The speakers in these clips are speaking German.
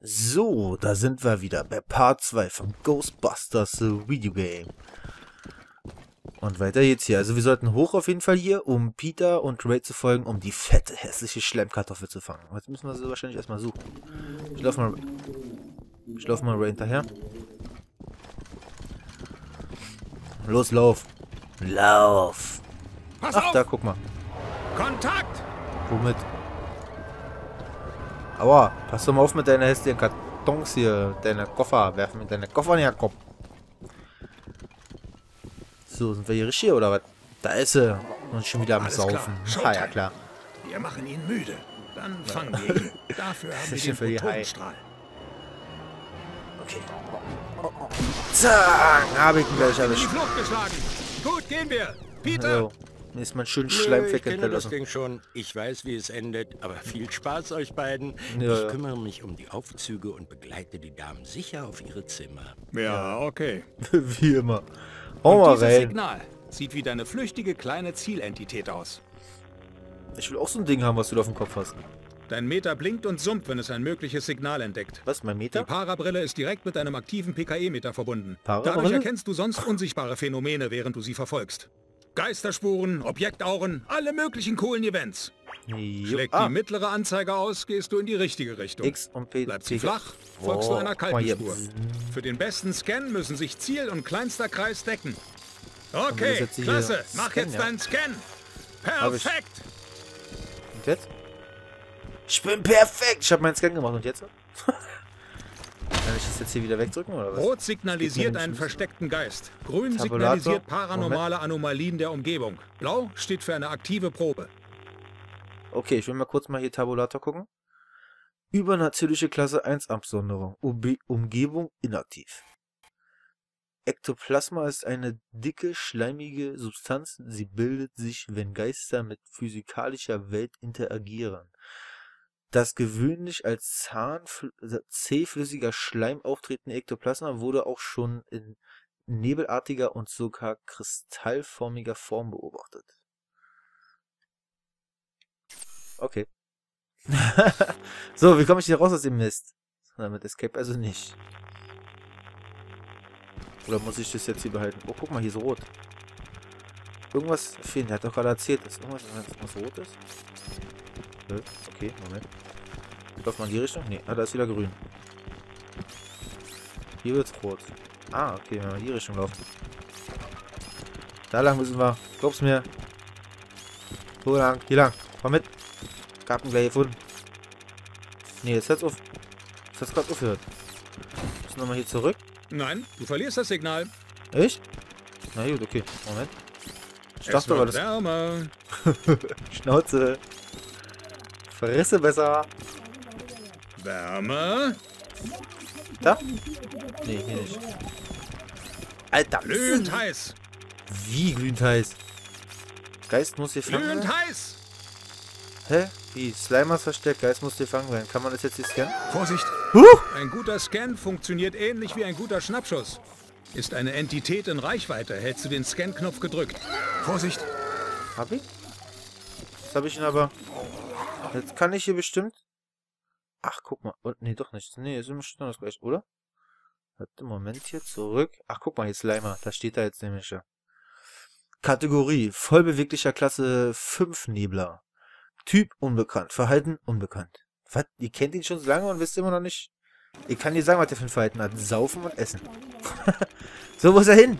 So, da sind wir wieder bei Part 2 von Ghostbusters Video Game. Und weiter geht's hier. Also wir sollten hoch auf jeden Fall hier, um Peter und Ray zu folgen, um die fette, hässliche Schlemmkartoffel zu fangen. Jetzt müssen wir sie wahrscheinlich erstmal suchen. Ich laufe mal... Ich laufe mal Ray hinterher. Los, lauf. Lauf. Pass Ach, auf! da, guck mal. Kontakt! Womit? Aua, pass doch mal auf mit deinen hässlichen Kartons hier. Deine Koffer. Werfen mit deine Koffer in den Kopf. So, sind wir hier richtig oder was? Da ist sie. Und schon wieder am Alles Saufen. klar. Ah, ja klar. Wir machen ihn müde. Dann fangen wir ihn. Dafür haben wir den für die Hai. Protonenstrahl. Okay. Zack, hab ich ihn gleich erwischt. Gut, gehen wir. Peter! So, mir ist mein schön Nö, Schleimfleck ich kenne das. Ding schon. Ich weiß, wie es endet, aber viel Spaß euch beiden. Ja, ich kümmere mich um die Aufzüge und begleite die Damen sicher auf ihre Zimmer. Ja, okay. Wie immer. Hau mal dieses rein. Signal sieht wie deine flüchtige kleine Zielentität aus. Ich will auch so ein Ding haben, was du da auf dem Kopf hast. Dein Meter blinkt und summt, wenn es ein mögliches Signal entdeckt. Was, mein Die Meter? Parabrille ist direkt mit einem aktiven PKE-Meter verbunden. Parabrille? Dadurch erkennst du sonst unsichtbare Phänomene, während du sie verfolgst. Geisterspuren, Objektauren, alle möglichen coolen Events. Schlägt Ah, die mittlere Anzeige aus, gehst du in die richtige Richtung. X und P. Bleibt sie flach, folgst du Oh, einer guck mal hier. kalten Spur. Für den besten Scan müssen sich Ziel und kleinster Kreis decken. Okay, klasse. Mach Scan, jetzt ja. deinen Scan. Ich. Perfekt. Und jetzt? Ich bin perfekt! Ich habe meinen Scan gemacht und jetzt? Kann ich das jetzt hier wieder wegdrücken oder was? Rot signalisiert einen versteckten Geist. Grün Tabulator. signalisiert paranormale Anomalien der Umgebung. Blau steht für eine aktive Probe. Okay, ich will mal kurz mal hier Tabulator gucken. Übernatürliche Klasse 1 Absonderung. UB Umgebung inaktiv. Ektoplasma ist eine dicke, schleimige Substanz. Sie bildet sich, wenn Geister mit physikalischer Welt interagieren. Das gewöhnlich als zahnfl- äh, zähflüssiger Schleim auftretende Ektoplasma wurde auch schon in nebelartiger und sogar kristallformiger Form beobachtet. Okay. so, wie komme ich hier raus aus dem Mist? Damit Escape also nicht. Oder muss ich das jetzt hier behalten? Oh, guck mal, hier ist rot. Irgendwas fehlt. Der hat doch gerade erzählt, dass irgendwas was rot ist. Äh, Okay, Moment. Läuft mal in die Richtung? Nee, ah, da ist wieder grün. Hier wird's rot. Ah, okay, wenn wir in die Richtung laufen. Da lang müssen wir. Glaub's mir. So lang, hier lang. Komm mit. Karten gleich gefunden. Nee, jetzt hat's auf. Jetzt hat's gerade aufgehört. Müssen nochmal hier zurück. Nein, du verlierst das Signal. Echt? Na gut, okay. Moment. Ich dachte aber, das. wärmer. Schnauze. Fresse besser. Wärmer. Da? Nee, hier nicht. Alter, Glühend heiß. Wie glühend heiß? Geist muss hier fangen Glühend heiß. Hä? Wie? Slimers versteckt, Geist muss hier fangen werden. Kann man das jetzt hier scannen? Vorsicht. Huch! Ein guter Scan funktioniert ähnlich wie ein guter Schnappschuss. Ist eine Entität in Reichweite, hältst du den Scan-Knopf gedrückt. Vorsicht. Hab ich? Jetzt hab ich ihn aber... Jetzt kann ich hier bestimmt... Ach, guck mal. Und, nee, doch nicht. Nee, ist immer schon das gleiche, oder? Warte, Moment hier, zurück. Ach, guck mal, hier Slimer. Da steht da jetzt nämlich ja. Kategorie. Vollbeweglicher Klasse 5 Nebler. Typ unbekannt. Verhalten unbekannt. Was? Ihr kennt ihn schon so lange und wisst immer noch nicht... Ich kann dir sagen, was der für ein Verhalten hat. Saufen und essen. so, wo ist er hin?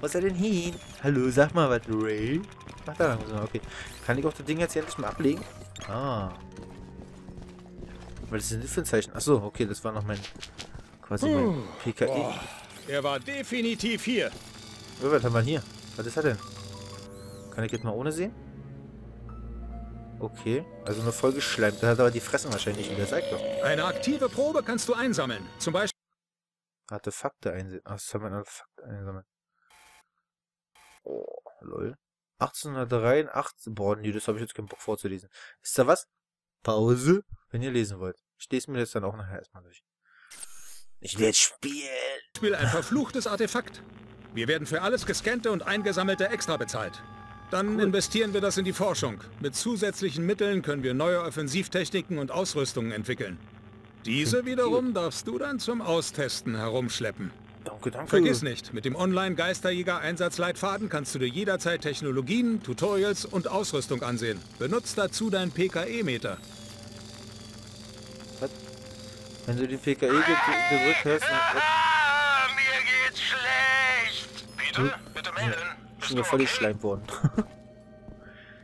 Wo ist er denn hin? Hallo, sag mal was, Ray? Ach, da lang müssen wir. Okay. Kann ich auch das Ding jetzt hier endlich mal ablegen? Ah. Was ist denn das für ein Zeichen? Achso, okay, das war noch mein... Quasi mein PKE. Boah, er war definitiv hier. Oh, was haben wir hier? Was ist er denn? Kann ich jetzt mal ohne sehen? Okay, also eine Folge schleimt. Da hat aber die Fressen wahrscheinlich wieder. Sag doch. Eine aktive Probe kannst du einsammeln. Zum Beispiel Artefakte einsehen. Ach, das haben wir ein Artefakt einsammeln. Oh, lol. 1883. Boah, nee, das habe ich jetzt keinen Bock vorzulesen. Ist da was? Pause, wenn ihr lesen wollt. Ich lese mir das dann auch nachher erstmal durch. Ich will jetzt spielen. ein verfluchtes Artefakt. Wir werden für alles Gescannte und Eingesammelte extra bezahlt. Dann investieren wir das in die Forschung. Mit zusätzlichen Mitteln können wir neue Offensivtechniken und Ausrüstungen entwickeln. Diese wiederum darfst du dann zum Austesten herumschleppen. Danke, danke. Vergiss nicht, mit dem Online-Geisterjäger-Einsatzleitfaden kannst du dir jederzeit Technologien, Tutorials und Ausrüstung ansehen. Benutzt dazu deinen PKE-Meter. Wenn du den PKE ge gedrückt hast, Ah, mir geht's schlecht. Bitte? Bitte melden. ist mir völlig schleim worden.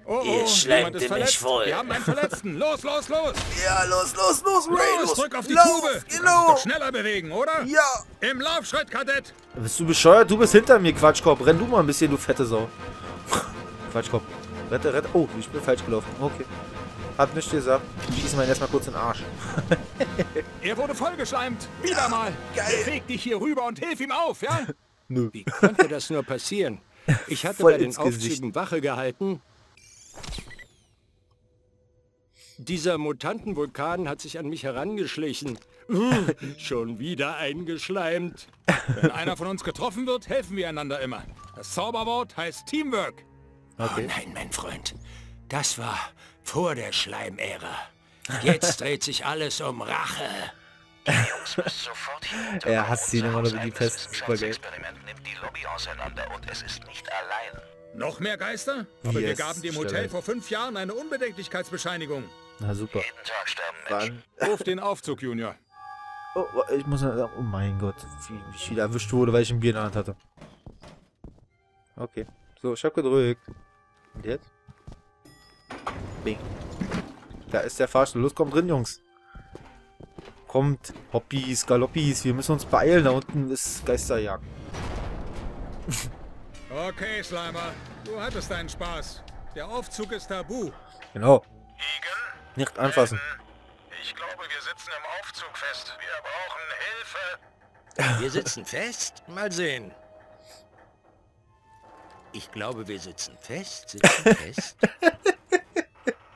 Oh, Ihr oh, schleimt jemand ist mich verletzt. voll. Wir haben einen Verletzten. Los, los, los. ja, los, los, los, Ray, Los, drück auf die Lauf, Tube. Genau. schneller bewegen, oder? Ja. Im Laufschritt, Kadett. Bist du bescheuert? Du bist hinter mir, Quatschkopf. Renn du mal ein bisschen, du fette Sau. Quatschkopf. Rette, rette. Oh, ich bin falsch gelaufen. Okay. Hab nichts gesagt. Schießen wir ihn erstmal kurz in den Arsch. Er wurde vollgeschleimt. Wieder mal. geil. Beweg dich hier rüber und hilf ihm auf, ja? Nö. Wie konnte das nur passieren? Ich hatte Voll bei den ins Gesicht. Aufzügen Wache gehalten. Dieser Mutantenvulkan hat sich an mich herangeschlichen. Uh, Schon wieder eingeschleimt. Wenn einer von uns getroffen wird, helfen wir einander immer. Das Zauberwort heißt Teamwork. Okay. Oh nein, mein Freund. Das war vor der Schleimära. Jetzt dreht sich alles um Rache. Er hasst ihn immer noch wie die Pest. Super geil. Wissenschaftsexperiment nimmt die Lobby auseinander und es ist nicht allein. Noch mehr Geister? Aber wir Yes, gaben dem. Hotel vor fünf Jahren eine Unbedenklichkeitsbescheinigungen. Na super. Jeden Tag sterben Menschen. Wann? Ruf den Aufzug, Junior. Oh, oh, ich muss. Oh mein Gott, wie, ich wieder erwischt wurde, weil ich ein Bier in der Hand hatte. Okay. So, ich hab gedrückt. Und jetzt? Bing. Da ist der Fahrstuhl. Los, kommt drin, Jungs. Kommt. Hoppis, Galoppis. Wir müssen uns beeilen. Da unten ist Geisterjagd. Okay, Slimer. Du hattest deinen Spaß. Der Aufzug ist tabu. Genau. Nicht anfassen. ich glaube, wir sitzen im Aufzug fest. Wir brauchen Hilfe. Wir sitzen fest? Mal sehen. Ich glaube, wir sitzen fest. Sitzen fest.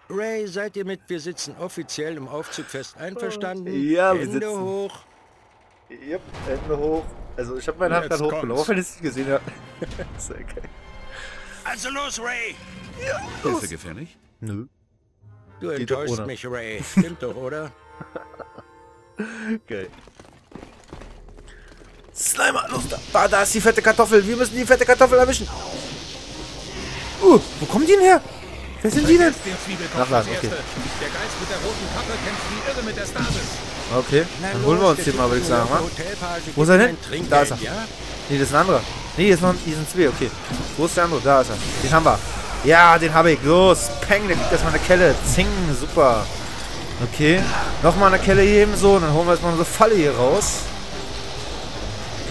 Ray, seid ihr mit Wir sitzen offiziell im Aufzug fest einverstanden? Ja, wir Hände sitzen. hoch. Yep, Hände hoch. Also ich habe meine Hand gerade auch wenn ich es gesehen habe. Sehr geil. Also los, Ray! Hilfe gefährlich? Nö. Du enttäuschst mich, Ray. Stimmt doch, oder? Geil. Slimer, los da. da! Da ist die fette Kartoffel. Wir müssen die fette Kartoffel erwischen. Uh, wo kommen die denn her? Wer sind die denn? Nachladen, okay. Erste. Der Geist mit der roten Kappe kämpft wie irre mit der Stasis. Okay, dann holen wir uns den mal, würde ich sagen, wa? Wo ist er denn? Da ist er. Nee, das ist ein anderer. Nee, hier, ist noch, hier sind zwei, okay. Wo ist der andere? Da ist er. Den haben wir. Ja, den habe ich. Los, peng, der kriegt erstmal eine Kelle. Zing, super. Okay, nochmal eine Kelle heben, so. Und dann holen wir erstmal unsere Falle hier raus.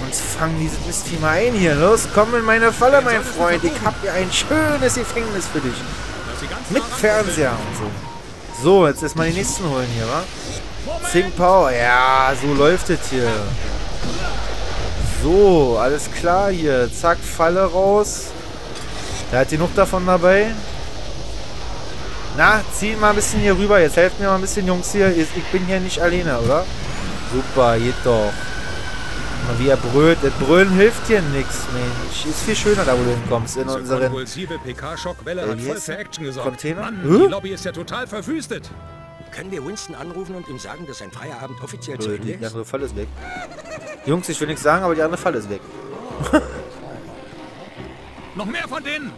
Und fangen dieses Mistvieh mal ein hier. Los, komm in meine Falle, mein Freund. Ich hab hier ein schönes Gefängnis für dich. Mit Fernseher und so. So, jetzt erstmal die nächsten holen hier, wa? Zing Power. Ja, so läuft es hier. So, alles klar hier. Zack, Falle raus. Der hat genug davon dabei. Na, zieh mal ein bisschen hier rüber. Jetzt helft mir mal ein bisschen, Jungs hier. Ich bin hier nicht alleine, oder? Super, geht doch. Mal wie er brüllt. Das Brüllen hilft hier nichts, Mensch. Ist viel schöner da, wo du hinkommst. In unseren PK-Schockwelle hat wie voll heißt für der? Action gesorgt. Container? Mann, die Lobby ist ja total verwüstet. Können wir Winston anrufen und ihm sagen, dass sein Feierabend offiziell zu So, Ende die ist? andere Falle ist weg. Jungs, ich will nichts sagen, aber die andere Falle ist weg. Noch mehr von denen.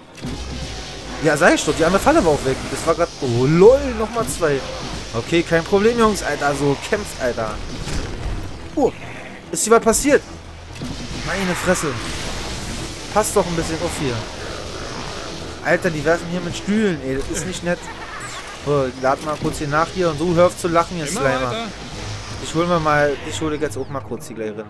Ja, sag ich doch, die andere Falle war auch weg. Das war gerade... Oh, lol, nochmal zwei. Okay, kein Problem, Jungs, Alter. So, kämpft, Alter. Oh, ist hier was passiert? Meine Fresse. Passt doch ein bisschen auf hier. Alter, die werfen hier mit Stühlen, ey. Das ist nicht nett. So, lad mal kurz hier nach hier und du hör auf zu lachen, ihr Slimer. Ich hol mir mal... Ich hole jetzt auch mal kurz die gleich rein.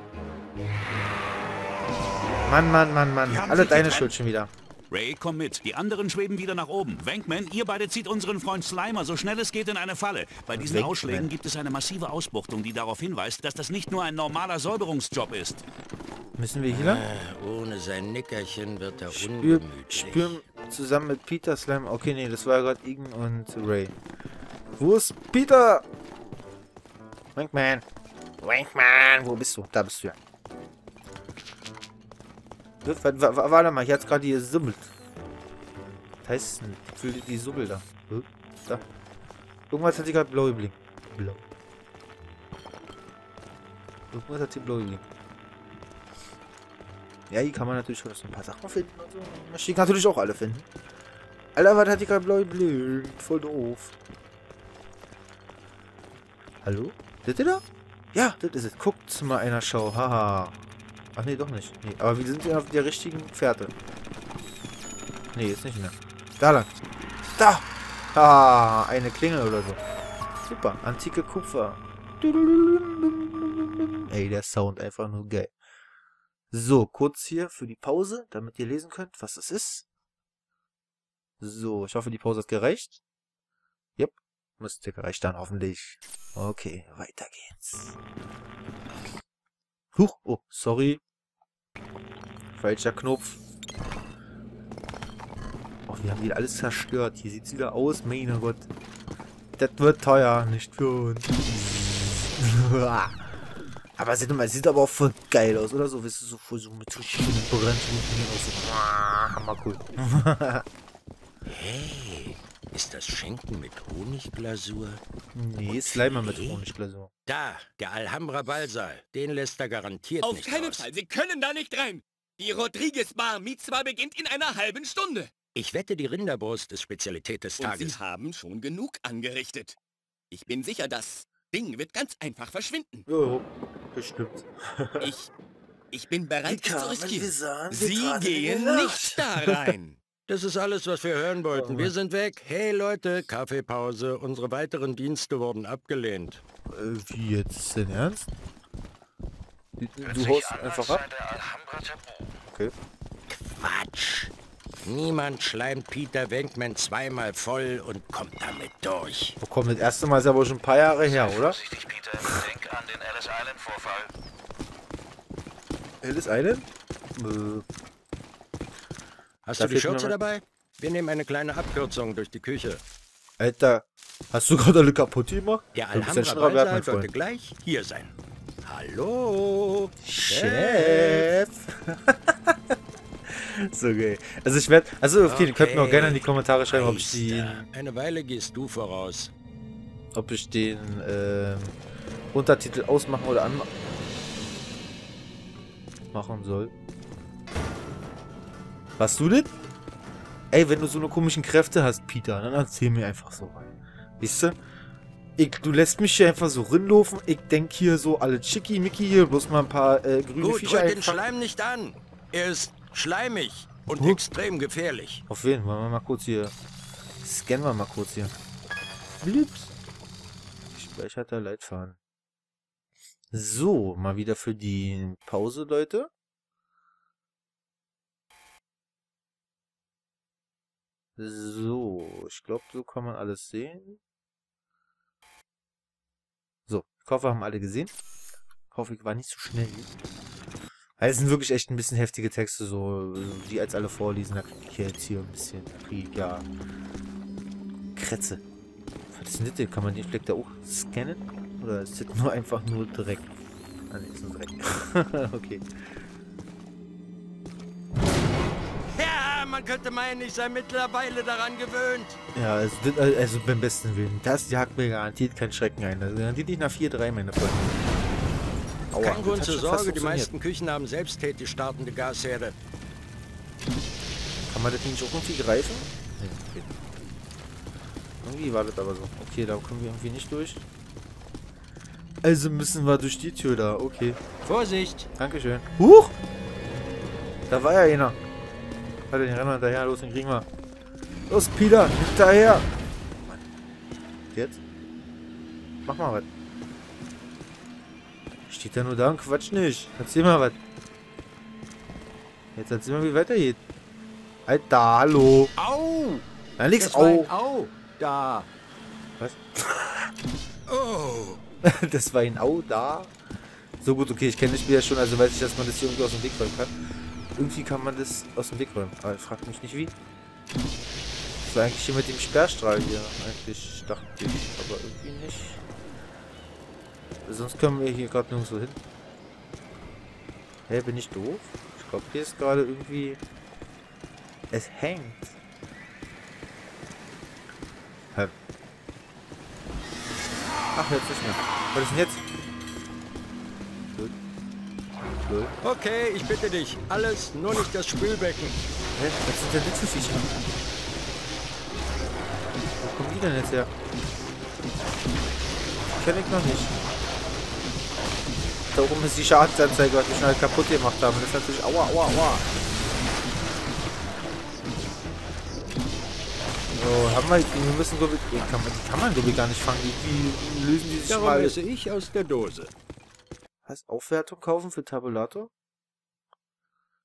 Mann, Mann, Mann, Mann. Alle deine. Schuld schon wieder. Ray, komm mit. Die anderen schweben wieder nach oben. Wankman, ihr beide zieht unseren Freund Slimer so schnell es geht in eine Falle. Bei diesen Wankman. Ausschlägen gibt es eine massive Ausbuchtung, die darauf hinweist, dass das nicht nur ein normaler Säuberungsjob ist. Müssen wir hier lang? Äh, Ohne sein Nickerchen wird er Spür, ungemütlich. spüren zusammen mit Peter Slime. Okay, nee, das war ja gerade Igen und Ray. Wo ist Peter? Wankman. Wankman, wo bist du? Da bist du ja. Warte mal, hier hat's gerade hier summelt. Was heißt denn? Ich will die Subbel da. Hä? Da. Irgendwas hat die gerade blau geblinkt. Blau. Irgendwas hat hier blau liegen. Ja, hier kann man natürlich so ein paar Sachen finden und so. Man steht natürlich auch alle finden. Alter, was hat die gerade blau geblinkt? Voll doof. Hallo? Das ist da? Ja, das ist es. Guckt mal einer Schau. Haha. Ach nee, doch nicht. Nee, aber wir sind ja auf der richtigen Fährte. Nee, jetzt nicht mehr. Da lang. Da! Ah, eine Klingel oder so. Super. Antike Kupfer. Ey, der Sound einfach nur geil. So, kurz hier für die Pause, damit ihr lesen könnt, was es ist. So, ich hoffe, die Pause hat gereicht. Yep, müsste gereicht dann hoffentlich. Okay, weiter geht's. Huch, oh, sorry. Falscher Knopf. Oh, wir haben wieder alles zerstört. Hier sieht's wieder aus, meine Gott. Das wird teuer, nicht für uns. aber sieht, mal, sieht aber auch voll geil aus, oder so? Weißt du, so voll so mit so schönen Brennpunkten hier aus. So, hammer cool. Hey, ist das Schenken mit Honigglasur? nee, Slimer mit Honigglasur. Da, der Alhambra Ballsaal. Den lässt er garantiert Auf nicht keinen aus. Fall, Sie können da nicht rein. Die Rodriguez Bar Mitzwa beginnt in einer halben Stunde. Ich wette, die Rinderbrust ist Spezialität des Und Tages. Sie haben schon genug angerichtet. Ich bin sicher, das Ding wird ganz einfach verschwinden. Jo, bestimmt. Ich, ich bin bereit, es zu riskieren. Sie gehen nicht da rein. Das ist alles, was wir hören wollten. Wir sind weg. Hey Leute, Kaffeepause. Unsere weiteren Dienste wurden abgelehnt. Äh, wie jetzt? Denn ernst? Du, du haust einfach ab? Okay. Quatsch. Niemand schleimt Peter Venkman zweimal voll und kommt damit durch. Oh, komm, das erste Mal ist aber schon ein paar Jahre her, oder? Vorsichtig, Peter. Denk an den Ellis Island Vorfall. Ellis Island? Äh, Hast Da du die Schürze dabei? Wir nehmen eine kleine Abkürzung durch die Küche. Alter, hast du gerade alle kaputt gemacht? Der Du bist ein Alhambra schneller Wert, mein Ballsaal sollte gleich hier sein. Hallo? Chef! so geil. Also ich werde, also okay, ihr könnt mir auch gerne in die Kommentare schreiben, ob ich den, Eine Weile gehst du voraus. ob ich den ähm, Untertitel ausmachen oder anmachen machen soll. Was du denn? Ey, wenn du so eine komischen Kräfte hast, Peter, dann erzähl mir einfach so rein. Weißt du? Ich, du lässt mich hier einfach so rinlaufen. Ich denk hier so alle Chicky-Mickey hier, bloß mal ein paar äh, grüne Gut, Viecher rührt den. Schleim nicht an. Er ist schleimig und Huh. extrem gefährlich. Auf wen? Wollen wir mal kurz hier. Scannen wir mal kurz hier. Blips. Gespeicherter Leitfaden. So, mal wieder für die Pause, Leute. So, ich glaube, so kann man alles sehen. So, ich hoffe, haben alle gesehen. Ich hoffe, ich war nicht so schnell. Es sind wirklich echt ein bisschen heftige Texte, so, die als alle vorlesen. Da kriege ich jetzt hier ein bisschen, da kriege ja Krätze. Was ist denn das? denn? Kann man den Fleck da auch scannen? Oder ist das nur einfach nur Dreck? Ah, ne, ist nur Dreck. okay. Man könnte meinen, ich sei mittlerweile daran gewöhnt. Ja, also, das, also beim besten Willen. Das jagt mir garantiert keinen Schrecken ein. Also garantiert nicht nach 4-3, meine Freunde. Aua, Kein das Grund zur Sorge, die meisten Küchen haben selbsttätig startende Gasherde. Kann man das nicht auch irgendwie greifen? Nee, okay. Irgendwie war das aber so. Okay, da kommen wir irgendwie nicht durch. Also müssen wir durch die Tür da. Okay. Vorsicht! Dankeschön. Huch! Da war ja einer. Warte, den rennen wir hinterher. Los, den kriegen wir. Los, Peter, hinterher! Mann. Jetzt? Mach mal was. Steht da nur da und quatsch nicht. Erzähl mal was. Jetzt erzähl mal, wie weitergeht. Alter, hallo. Au! Da nix ein au. Au! Da! Was? Oh! das war ein Au da. So gut, okay, ich kenne das Spiel ja schon, also weiß ich, dass man das hier irgendwie aus dem Weg räumen kann. Irgendwie kann man das aus dem Weg räumen. Aber ich frage mich nicht wie. Das war eigentlich hier mit dem Sperrstrahl hier. Eigentlich dachte ich, aber irgendwie nicht. Sonst können wir hier gerade nirgendwo hin. Hä, bin ich doof? Ich glaube, hier ist gerade irgendwie... Es hängt. Hä? Ach, jetzt nicht mehr. Was ist denn jetzt? Lol. Okay, ich bitte dich. Alles, nur nicht das Spülbecken. Hä? Was sind denn das für Viecher? Wo kommen die denn jetzt her? Kenn ich noch nicht. Da oben ist die Schadensanzeige, was wir schnell kaputt gemacht haben. Das ist natürlich... Aua, aua, aua. So, haben wir... Wir müssen. Die kann man, die kann man, ich, gar nicht fangen. Wie, wie lösen die sich Darum mal... esse ich aus der Dose. Was? Aufwertung kaufen für Tabulator?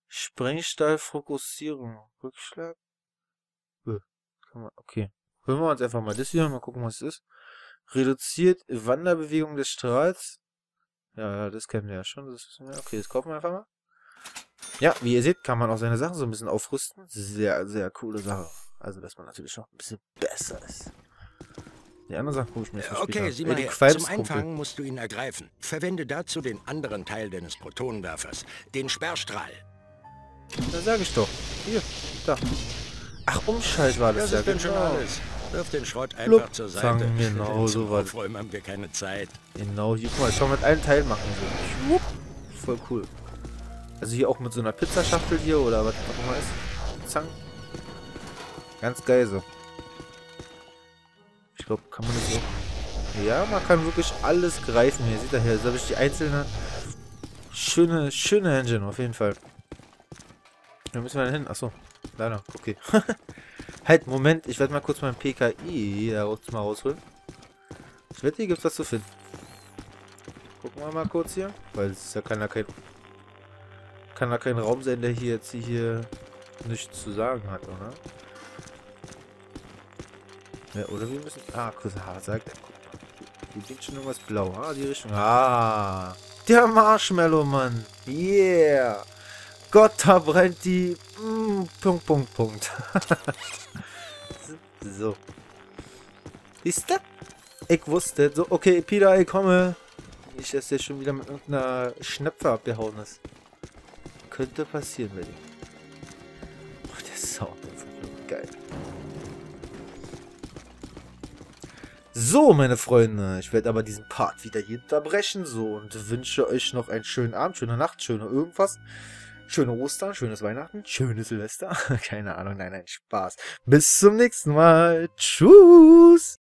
Sprengstahlfokussierung. Rückschlag? Man, okay. Hören wir uns einfach mal das hier. Mal gucken, was es ist. Reduziert Wanderbewegung des Strahls. Ja, das kennen wir ja schon. Das wir. Okay, das kaufen wir einfach mal. Ja, wie ihr seht, kann man auch seine Sachen so ein bisschen aufrüsten. Sehr, sehr coole Sache. Also, dass man natürlich noch ein bisschen besser ist. Die anderen Sachen gucke ich mir jetzt Okay, sieh an. mal Äh, die her. Zum. Einfangen musst du ihn ergreifen. Verwende dazu den anderen Teil deines Protonenwerfers, den Sperrstrahl. Da sag ich doch. Hier, da. Ach, Umschalt war das, Das ja, dann schon genau. alles. Wirf den Schrott einfach Plupp, zur Seite. wir genau so was. Haben wir keine Zeit. Genau, hier, guck mal, das kann mit allen Teilen machen. So. Voll cool. Also hier auch mit so einer Pizzaschachtel hier oder was auch immer ist. Zang. Ganz geil so. Glaube, kann man das so. Ja, man kann wirklich alles greifen hier. Seht ihr hier, jetzt habe ich die einzelne schöne, schöne Engine auf jeden Fall. Da müssen wir dann hin. Achso, leider. Okay. halt, Moment. Ich werde mal kurz mein PKI da mal rausholen. Ich wette, hier gibt es was zu finden. Gucken wir mal kurz hier. Weil es ja kann ja kein... Kann ja kein Raum sein, der hier jetzt hier nichts zu sagen hat, oder? Ja, oder wir müssen... Ah, kurz, ah, sagt er. Hier blinkt schon irgendwas blau. Ah, die Richtung. Ah. Der Marshmallow, Mann. Yeah. Gott, da brennt die... Mm, Punkt, Punkt, Punkt. so. Ist das? Ich wusste. So, okay, Peter, ich komme. Nicht, dass der schon wieder mit irgendeiner Schnepfe abgehauen ist. Könnte passieren bei dem. So, meine Freunde, ich werde aber diesen Part wieder hier unterbrechen, so, und wünsche euch noch einen schönen Abend, schöne Nacht, schöne irgendwas. Schöne Ostern, schönes Weihnachten, schönes Silvester. Keine Ahnung, nein, nein, Spaß. Bis zum nächsten Mal. Tschüss.